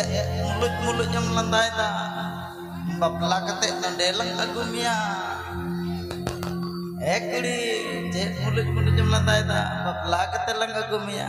Iya, iya, ya mulut-mulutnya melantai tak bab ketek nandeleng agumia ekli cek mulut-mulutnya melantai tak bab lakatek lang agumia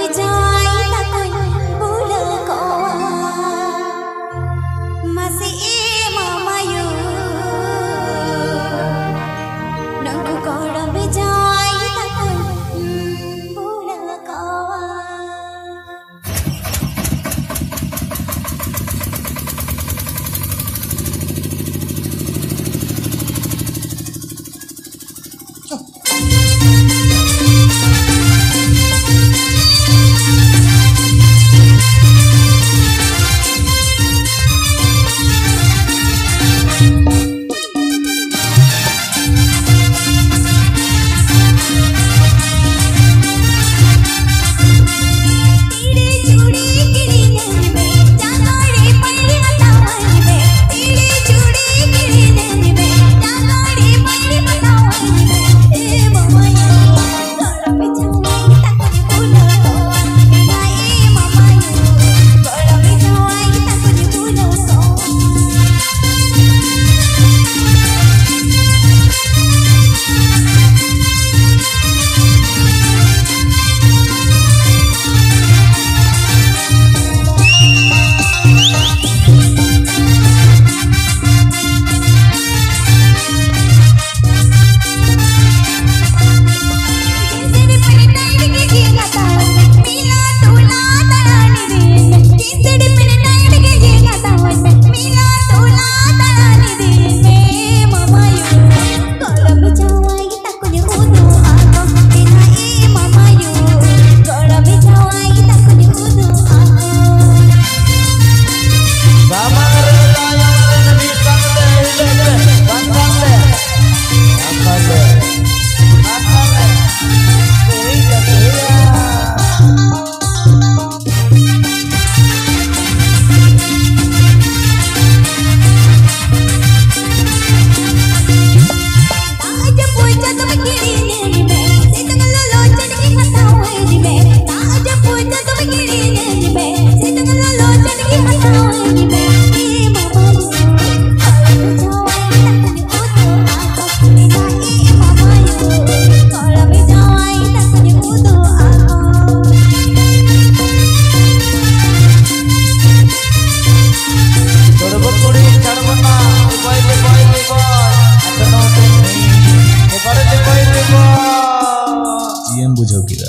姿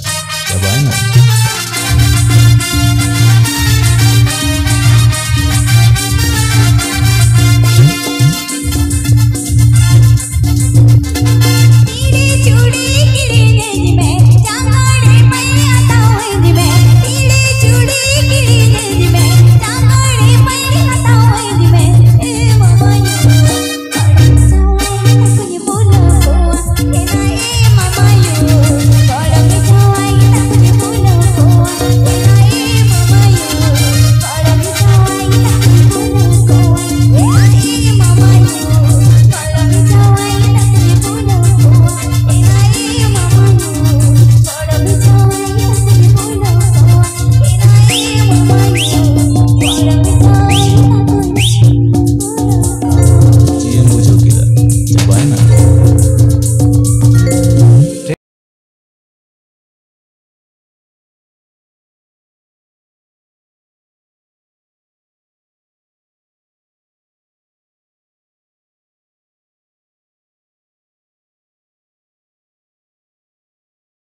在玩呢。